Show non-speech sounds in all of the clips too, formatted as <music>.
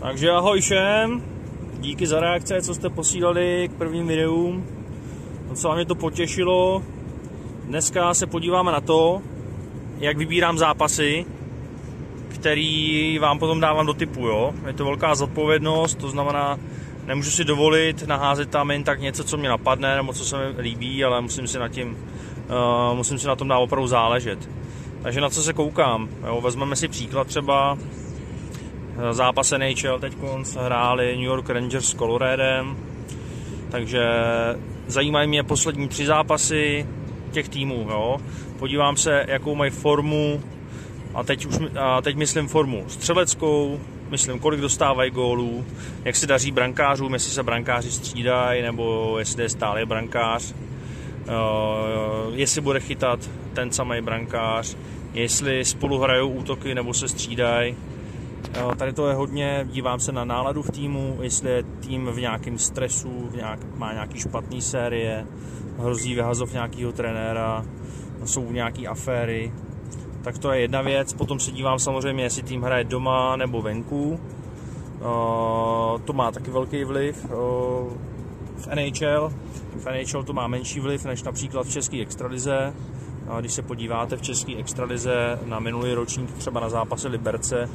Takže ahoj všem, díky za reakce, co jste posílali k prvním videům. Docela mě to potěšilo. Dneska se podíváme na to, jak vybírám zápasy, který vám potom dávám do typu. Jo? Je to velká zodpovědnost, to znamená, nemůžu si dovolit naházet tam jen tak něco, co mě napadne nebo co se mi líbí, ale musím si na, tím, uh, musím si na tom dát opravdu záležet. Takže na co se koukám? Jo? Vezmeme si příklad třeba zápas NHL teď hráli New York Rangers s Coloradem, takže zajímají mě poslední tři zápasy těch týmů. Jo. Podívám se, jakou mají formu, a teď, už, a teď myslím formu střeleckou, myslím, kolik dostávají gólů, jak se daří brankářům, jestli se brankáři střídají, nebo jestli je stále brankář, uh, jestli bude chytat ten samý brankář, jestli spolu hrajou útoky nebo se střídají. Tady to je hodně, dívám se na náladu v týmu, jestli je tým v nějakém stresu, v nějak, má nějaký špatný série, hrozí vyhazov nějakého trenéra, jsou nějaké aféry, tak to je jedna věc. Potom se dívám samozřejmě, jestli tým hraje doma nebo venku. To má taky velký vliv v NHL. V NHL to má menší vliv než například v české extralize. Když se podíváte v české extralize na minulý ročník, třeba na zápase Liberce,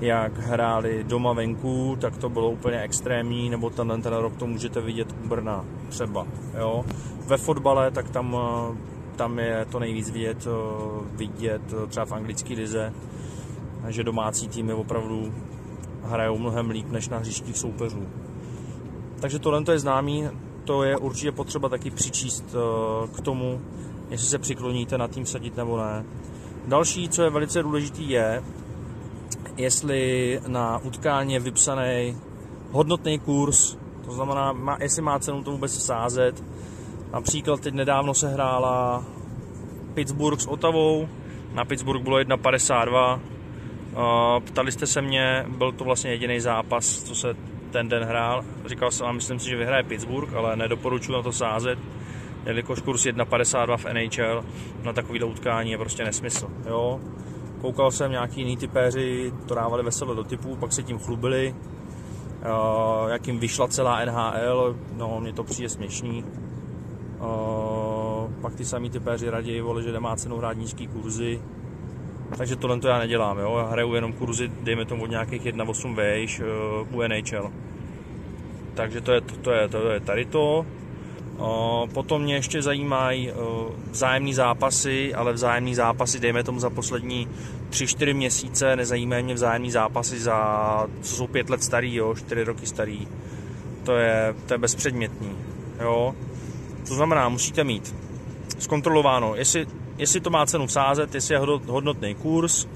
jak hráli doma venku, tak to bylo úplně extrémní, nebo ten, ten rok to můžete vidět u Brna třeba. Jo? Ve fotbale, tak tam, tam je to nejvíc vidět, vidět třeba v anglické lize, že domácí týmy opravdu hrajou mnohem líp než na hřištích soupeřů. Takže tohle je známý, to je určitě potřeba taky přičíst k tomu, jestli se přikloníte na tým sadit nebo ne. Další, co je velice důležitý, je, jestli na utkání je vypsaný hodnotný kurz, to znamená, jestli má cenu to vůbec sázet. Například teď nedávno se hrála Pittsburgh s Otavou, na Pittsburgh bylo 1,52. Ptali jste se mě, byl to vlastně jediný zápas, co se ten den hrál. Říkal jsem, a myslím si, že vyhraje Pittsburgh, ale nedoporučuji na to sázet, jelikož kurz 1,52 v NHL na takovýhle utkání je prostě nesmysl. Jo? Koukal jsem, nějaký jiný typéři to dávali veselé do typů, pak se tím chlubili, uh, jak jim vyšla celá NHL, no mně to přijde směšný. Uh, pak ty samý typéři raději vole, že nemá cenu hrát nízký kurzy, takže tohle to já nedělám, jo? já hraju jenom kurzy, dejme tomu od nějakých 1.8 vejš uh, u NHL. Takže to je, to, to, je, to je tady to. Potom mě ještě zajímají vzájemní zápasy, ale vzájemní zápasy, dejme tomu za poslední 3-4 měsíce, nezajímají mě vzájemní zápasy za, co jsou 5 let starý, jo, 4 roky starý. To je, to je bezpředmětný, jo. To znamená, musíte mít zkontrolováno, jestli, jestli to má cenu vsázet, jestli je hodnotný kurz,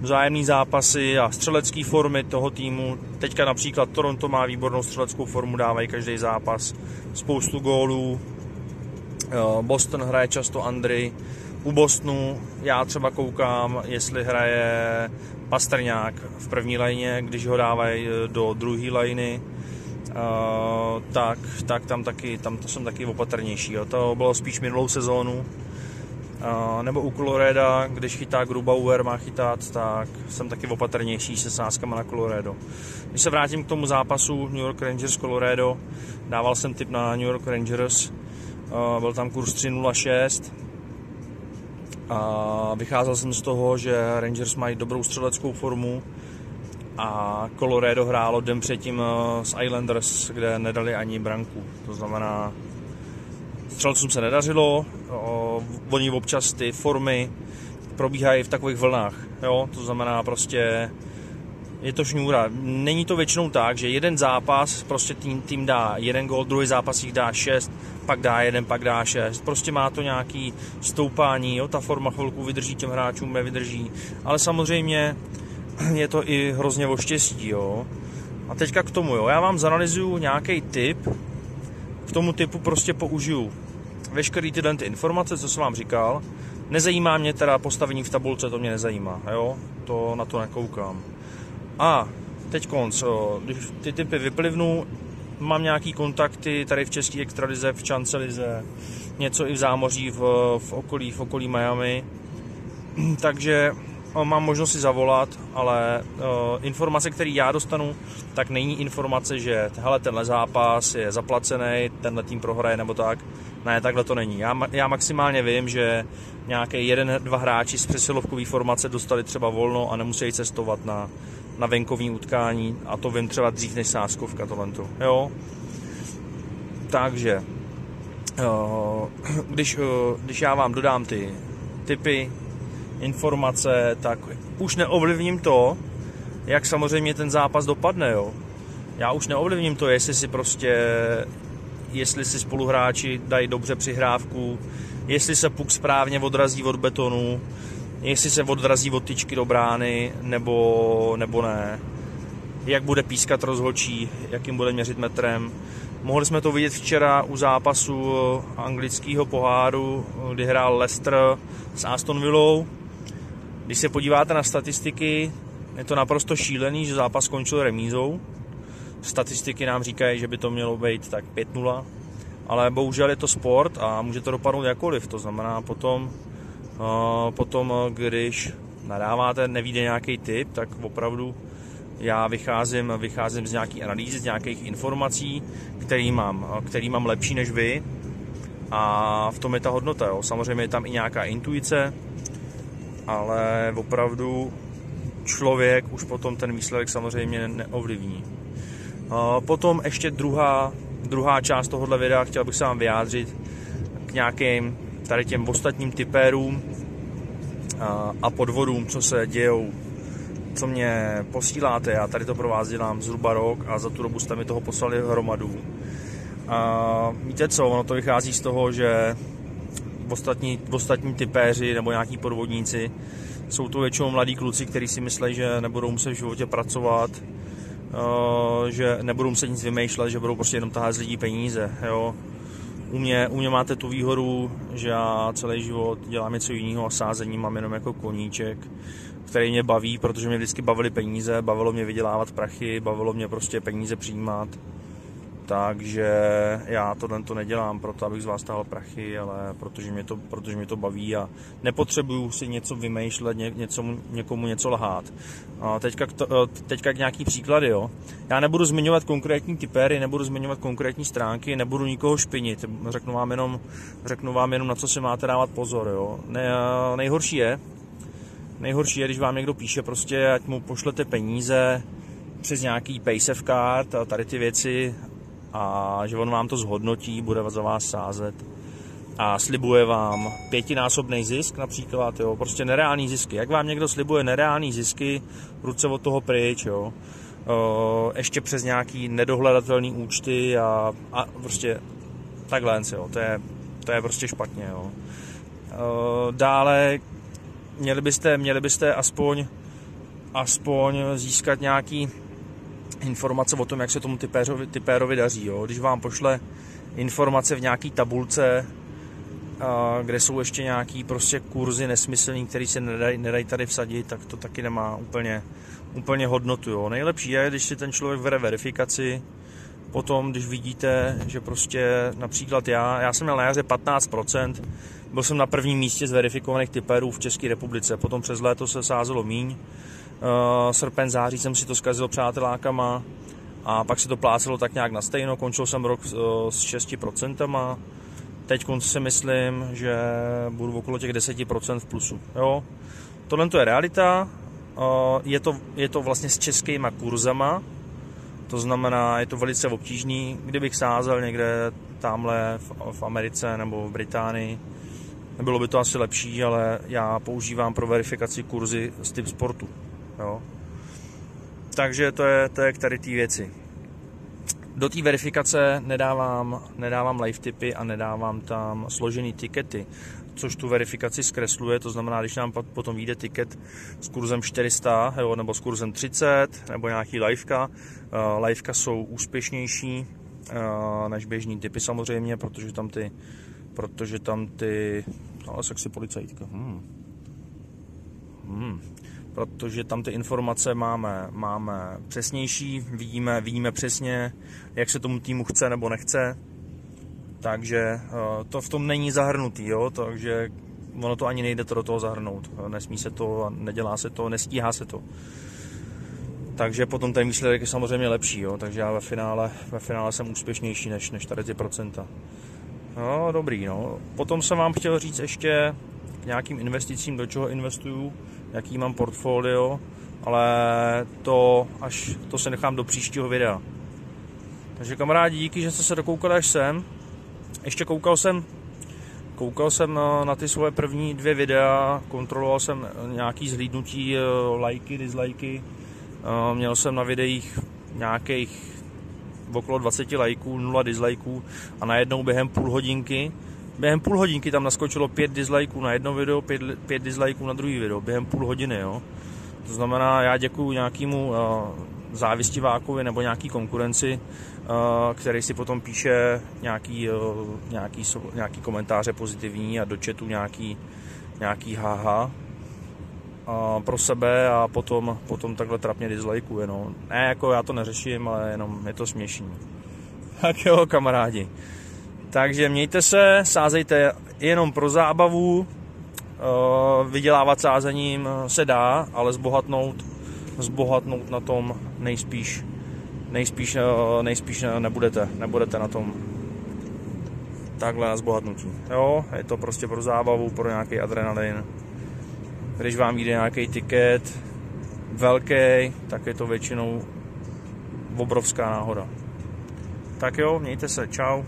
vzájemný zápasy a střelecké formy toho týmu. Teďka například Toronto má výbornou střeleckou formu, dávají každý zápas spoustu gólů. Boston hraje často Andry. U Bostonu já třeba koukám, jestli hraje Pastrňák v první lajně, když ho dávají e, do druhé lajny, tak, tak tam taky, tam to jsem taky opatrnější. Jo. To bylo spíš minulou sezónu, nebo u Coloreda, když chytá Grubauer, má chytat, tak jsem taky opatrnější se sázkama na Colorado. Když se vrátím k tomu zápasu New York Rangers Colorado, dával jsem tip na New York Rangers, byl tam kurz 3.06 a vycházel jsem z toho, že Rangers mají dobrou střeleckou formu a Colorado hrálo den předtím s Islanders, kde nedali ani branku. To znamená, střelcům se nedařilo, o, oni občas ty formy probíhají v takových vlnách, jo? to znamená prostě je to šňůra. Není to většinou tak, že jeden zápas prostě tým, tým dá jeden gol, druhý zápas jich dá šest, pak dá jeden, pak dá šest. Prostě má to nějaký stoupání, jo? ta forma chvilku vydrží těm hráčům, nevydrží. Ale samozřejmě je to i hrozně o štěstí. Jo? A teďka k tomu, jo? já vám zanalizuju nějaký typ, k tomu typu prostě použiju veškeré tyhle ty informace, co jsem vám říkal. Nezajímá mě teda postavení v tabulce, to mě nezajímá, jo? To na to nekoukám. A teď konc, když ty typy vyplivnu, mám nějaký kontakty tady v České extralize, v Čancelize, něco i v zámoří v, v, okolí, v okolí Miami. <clears throat> Takže mám možnost si zavolat, ale informace, které já dostanu, tak není informace, že hele, tenhle zápas je zaplacený, tenhle tým prohraje nebo tak. Ne, takhle to není. Já, já maximálně vím, že nějaké jeden, dva hráči z přesilovkové formace dostali třeba volno a nemusí cestovat na, na venkovní utkání a to vím třeba dřív než sáskovka tohle. Jo? Takže <clears throat> když, když já vám dodám ty typy, informace, tak už neovlivním to, jak samozřejmě ten zápas dopadne, jo. Já už neovlivním to, jestli si prostě, jestli si spoluhráči dají dobře přihrávku, jestli se puk správně odrazí od betonu, jestli se odrazí od tyčky do brány, nebo, nebo ne. Jak bude pískat rozhočí, jakým bude měřit metrem. Mohli jsme to vidět včera u zápasu anglického poháru, kdy hrál Leicester s Aston Villou když se podíváte na statistiky, je to naprosto šílený, že zápas skončil remízou. Statistiky nám říkají, že by to mělo být tak 5-0, ale bohužel je to sport a může to dopadnout jakoliv. To znamená potom, uh, potom když nadáváte, nevíde nějaký typ, tak opravdu já vycházím, vycházím z nějaký analýzy, z nějakých informací, který mám, který mám lepší než vy a v tom je ta hodnota. Jo. Samozřejmě je tam i nějaká intuice, ale opravdu člověk už potom ten výsledek samozřejmě neovlivní. Potom ještě druhá, druhá část tohohle videa, chtěl bych se vám vyjádřit k nějakým tady těm ostatním typérům a podvodům, co se dějou, co mě posíláte. Já tady to pro vás dělám zhruba rok a za tu dobu jste mi toho poslali hromadu. A víte co, ono to vychází z toho, že ostatní, ostatní typéři nebo nějaký podvodníci jsou to většinou mladí kluci, kteří si myslí, že nebudou muset v životě pracovat, eh, že nebudou muset nic vymýšlet, že budou prostě jenom tahat z lidí peníze. Jo. U mě, u mě máte tu výhodu, že já celý život dělám něco jiného a sázení mám jenom jako koníček, který mě baví, protože mě vždycky bavily peníze, bavilo mě vydělávat prachy, bavilo mě prostě peníze přijímat takže já tohle to nedělám proto, abych z vás stál prachy, ale protože mě, to, protože mě to baví a nepotřebuju si něco vymýšlet, ně, něco, někomu něco lhát. A teďka, k to, teďka k nějaký příklady. Jo. Já nebudu zmiňovat konkrétní typéry, nebudu zmiňovat konkrétní stránky, nebudu nikoho špinit. Řeknu vám jenom, řeknu vám jenom na co si máte dávat pozor. Jo. Ne, nejhorší je, nejhorší je, když vám někdo píše prostě, ať mu pošlete peníze, přes nějaký paysafe card a tady ty věci a že on vám to zhodnotí, bude za vás sázet a slibuje vám pětinásobný zisk například, jo, prostě nereální zisky. Jak vám někdo slibuje nereální zisky, ruce od toho pryč, jo, ještě přes nějaký nedohledatelný účty a, a prostě takhle, jo, to je, to je prostě špatně, jo. Dále měli byste, měli byste aspoň aspoň získat nějaký informace o tom, jak se tomu typérovi, typérovi daří. Jo. Když vám pošle informace v nějaký tabulce, a kde jsou ještě nějaký prostě kurzy nesmyslný, který se nedají, nedají tady vsadit, tak to taky nemá úplně, úplně hodnotu. Jo. Nejlepší je, když si ten člověk vede verifikaci, potom, když vidíte, že prostě například já, já jsem měl na jaře 15%, byl jsem na prvním místě z verifikovaných typerů v České republice, potom přes léto se sázelo míň, srpen, září jsem si to zkazil přátelákama a pak se to plácelo tak nějak na stejno. Končil jsem rok s 6%. Teď si myslím, že budu okolo těch 10% v plusu. Jo? Tohle to je realita. Uh, je, to, je to vlastně s českýma kurzama, to znamená, je to velice obtížný. Kdybych sázel někde tamhle v, v Americe nebo v Británii, bylo by to asi lepší, ale já používám pro verifikaci kurzy z typ sportu. Jo. Takže to je, to je k tady té věci. Do té verifikace nedávám, nedávám live tipy a nedávám tam složený tikety, což tu verifikaci zkresluje, to znamená, když nám potom vyjde tiket s kurzem 400 jo, nebo s kurzem 30 nebo nějaký liveka, uh, liveka jsou úspěšnější uh, než běžní typy samozřejmě, protože tam ty, protože tam ty, ale sexy policajtka, hmm. Hmm protože tam ty informace máme, máme přesnější, vidíme, vidíme přesně, jak se tomu týmu chce nebo nechce, takže eh, to v tom není zahrnutý, jo? takže ono to ani nejde to do toho zahrnout. Nesmí se to, nedělá se to, nestíhá se to. Takže potom ten výsledek je samozřejmě lepší, jo? takže já ve finále, ve finále jsem úspěšnější než, než tady ty procenta. No, dobrý, no. Potom jsem vám chtěl říct ještě k nějakým investicím, do čeho investuju, jaký mám portfolio, ale to až to se nechám do příštího videa. Takže kamarádi, díky, že jste se dokoukali až sem. Ještě koukal jsem koukal jsem na, ty svoje první dvě videa, kontroloval jsem nějaký zhlídnutí, eh, lajky, dislikey. Eh, měl jsem na videích nějakých okolo 20 lajků, 0 dislikeů a najednou během půl hodinky během půl hodinky tam naskočilo pět dislikeů na jedno video, pět, pět dislikeů na druhý video, během půl hodiny, jo. To znamená, já děkuji nějakému uh, závistivákovi nebo nějaký konkurenci, uh, který si potom píše nějaký, uh, nějaký, nějaký komentáře pozitivní a do chatu nějaký, nějaký haha uh, pro sebe a potom, potom takhle trapně dislikeuje, no. Ne, jako já to neřeším, ale jenom je to směšný. Tak jo, kamarádi. Takže mějte se, sázejte jenom pro zábavu, eh, vydělávat sázením se dá, ale zbohatnout, zbohatnout na tom nejspíš, nejspíš, eh, nejspíš nebudete, nebudete na tom takhle na zbohatnutí. Jo, je to prostě pro zábavu, pro nějaký adrenalin. Když vám jde nějaký tiket velký, tak je to většinou obrovská náhoda. Tak jo, mějte se, čau.